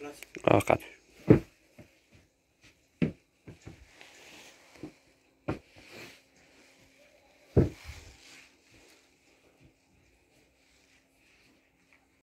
Gracias. Okay.